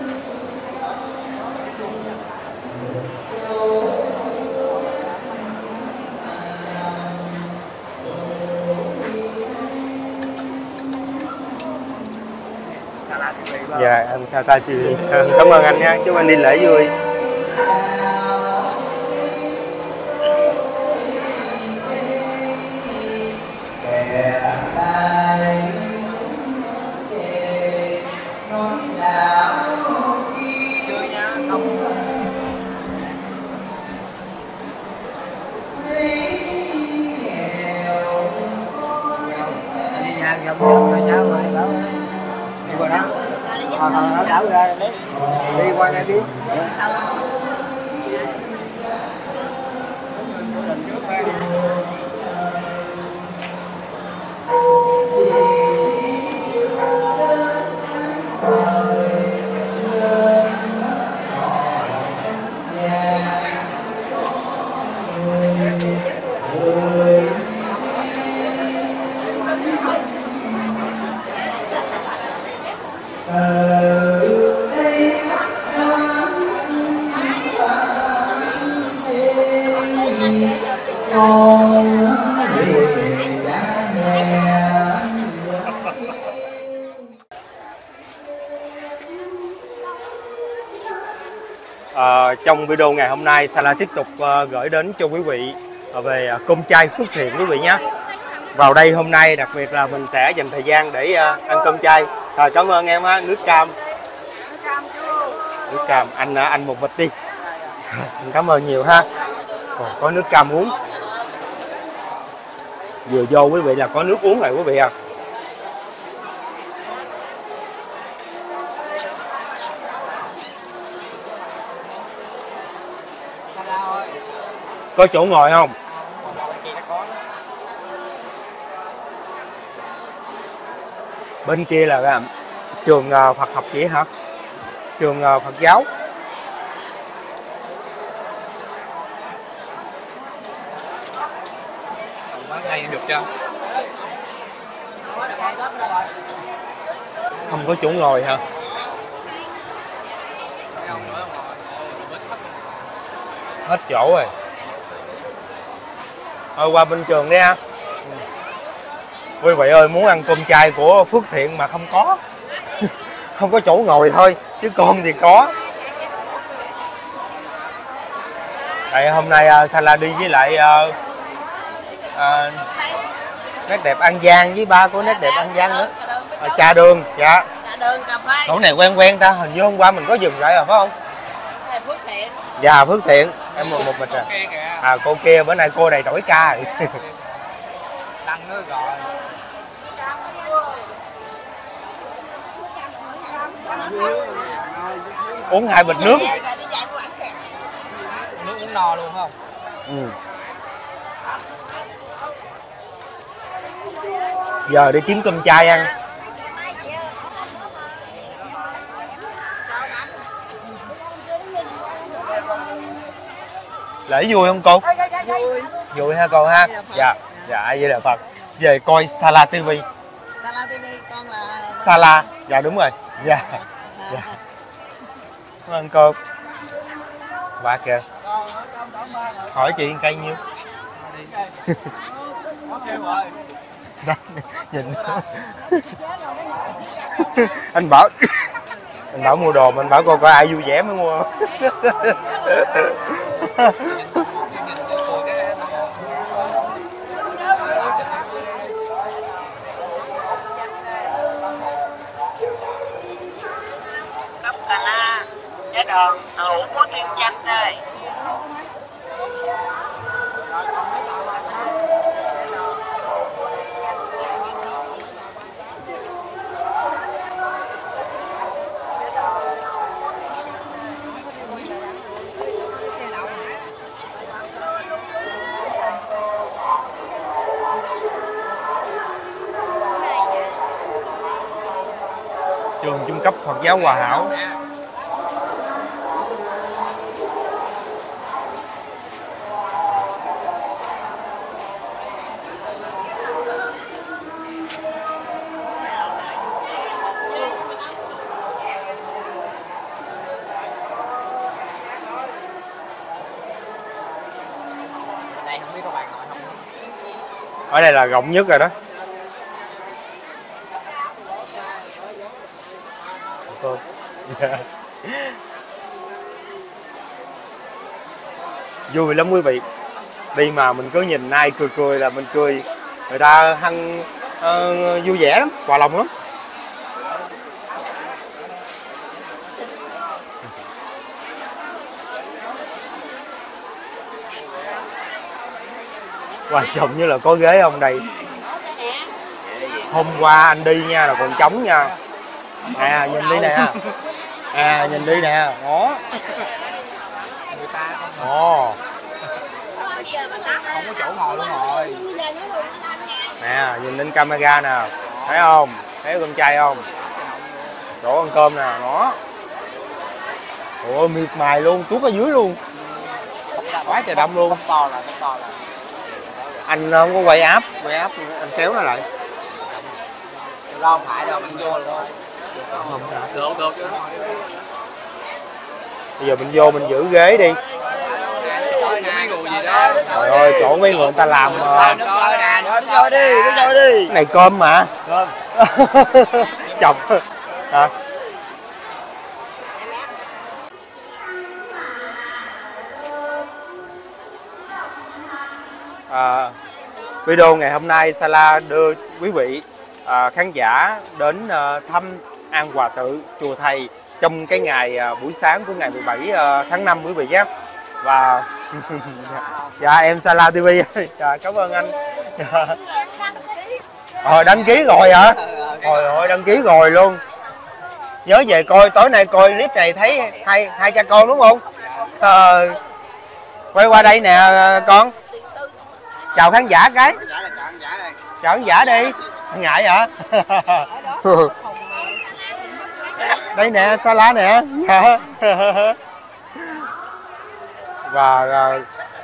dạ anh chị cảm ơn anh nha. Chúc anh đi lễ vui đi trong video ngày hôm nay, Sala tiếp tục ờ, gửi đến cho quý vị ờ, về ờ, cơm chay Phước Thiện quý vị nhé. Vào đây hôm nay, đặc biệt là mình sẽ dành thời gian để ăn cơm chay. Rồi, cảm ơn em, á, nước cam. Nước cam, anh anh một bịch đi. Cảm ơn nhiều ha. Còn có nước cam uống. Vừa vô quý vị là có nước uống rồi quý vị à có chỗ ngồi không? Bên kia là trường ờ, Phật học vậy hả? Trường ờ, Phật giáo. Này được chưa? không có chỗ ngồi hả? Hết chỗ rồi thôi qua bên trường đi ha. Quý vị ơi muốn ăn cơm chay của phước thiện mà không có. Không có chỗ ngồi thôi chứ cơm thì có. Tại hôm nay uh, Sala đi với lại uh, uh, nét đẹp An Giang với ba của nét đẹp An Giang nữa. À, trà đường dạ. Trà đường cà phê. chỗ này quen quen ta hình như hôm qua mình có dừng lại rồi phải không? Phước Thiện. Dạ Phước Thiện. Em một một mình à. à cô kia bữa nay cô này đổi ca rồi. Đăng nữa rồi. uống hai bịch nước. Nước uống no luôn không? ừ. giờ đi kiếm cơm chay ăn lễ vui không cô? Vui. Ha cô ha. Dạ dạ vậy là phật? Về coi sala tv Sala TV con là sala. Dạ đúng rồi. Dạ. Dạ. Cảm ơn cô. Qua kìa. Hỏi chị cây nhiêu? Đó, nhìn. Anh bảo anh bảo mua đồ mình bảo coi coi ai vui vẻ mới mua Cà La, giá đòn, tàu của thiên danh đây. trường trung cấp Phật giáo Hòa Hảo. Đây không biết bạn không ở đây là rộng nhất rồi đó cô vui lắm quý vị. Đi mà mình cứ nhìn ai cười cười là mình cười. Người ta hăng uh, vui vẻ lắm hòa lòng lắm. Quan trọng như là có ghế không đây. Hôm qua anh đi nha là còn trống nha. À nhìn đi nè. À nhìn đi nè. Đó. Ồ Không ngồi luôn rồi. nè nhìn lên camera nè. Thấy không? Thấy cơm chay không? Chỗ ăn cơm nè nó. Ủa miệt mài luôn tuốt ở dưới luôn. Quá trời đông luôn. To là to là anh không có quay áp quay áp anh kéo nó lại. Lo không phải đâu mình vô luôn. Không Được được. bây giờ mình vô mình giữ ghế đi Mấy người gì đó. trời ơi chỗ mấy người người ta làm ờ, nước sôi nè nước sôi đi nước sôi đi. Cái này cơm mà. Cơm. chọc. Hả? À, video ngày hôm nay Sala đưa quý vị à, khán giả đến à, thăm An Hòa Tự chùa Thầy trong cái ngày à, buổi sáng của ngày 17 à, tháng 5 quý vị nhé. Và dạ em Sala TV dạ, cảm ơn anh dạ. Ờ đăng ký rồi hả? Trời ơi đăng ký rồi luôn. Nhớ về coi tối nay coi clip này thấy hai hai cha con đúng không? Ờ, quay qua đây nè con. Chào khán giả cái. Chào khán giả đi. Ngại hả? đây nè, Sala nè. Dạ. Và à,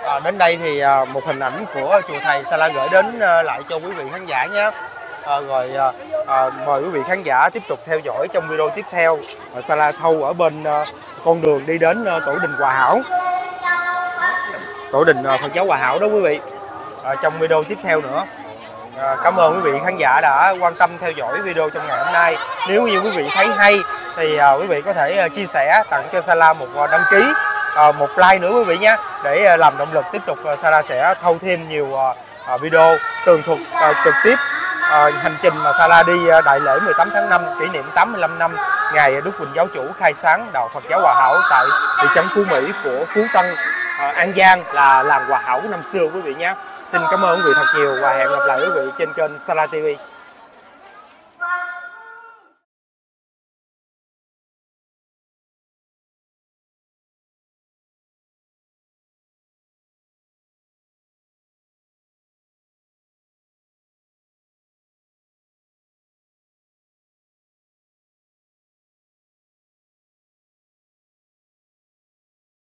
À, đến đây thì à, một hình ảnh của chùa thầy Sala gửi đến à, lại cho quý vị khán giả nhé. À, rồi à, à, mời quý vị khán giả tiếp tục theo dõi trong video tiếp theo. À, Sala thâu ở bên à, con đường đi đến à, tổ đình Hòa Hảo. Tổ đình à, Phật giáo Hòa Hảo đó quý vị. À, trong video tiếp theo nữa. À, cảm ơn quý vị khán giả đã quan tâm theo dõi video trong ngày hôm nay. Nếu như quý vị thấy hay thì à, quý vị có thể à, chia sẻ tặng cho Sala một à, đăng ký, à, một like nữa quý vị nhé để ờ, làm động lực tiếp tục ờ, à, Sala sẽ thâu thêm nhiều à, video tường thuật à, trực tiếp à, hành trình mà Sala đi đại lễ 18 tháng 5 kỷ niệm 85 năm ngày Đức Quỳnh Giáo Chủ khai sáng đạo Phật giáo Hòa Hảo tại thị trấn Phú Mỹ của Phú Tân, à, An Giang là làng Hòa Hảo năm xưa quý vị nhé. Xin cảm ơn quý vị thật nhiều và hẹn gặp lại quý vị trên kênh Sala TV.